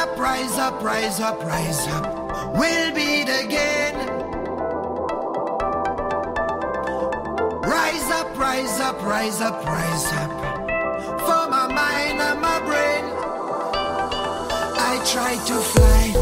up, rise up, rise up, rise up. We'll beat again. Rise up, rise up, rise up, rise up. For my mind and my brain. I try to fly